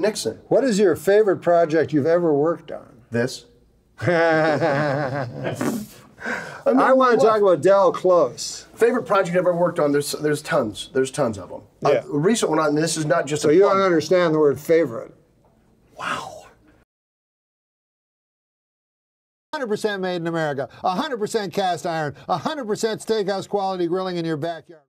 Nixon. What is your favorite project you've ever worked on? This. I want to talk about Del Close. Favorite project I've ever worked on? There's there's tons. There's tons of them. Yeah. A recent one. And this is not just. So you plug. don't understand the word favorite. Wow. 100% made in America, 100% cast iron, 100% steakhouse quality grilling in your backyard.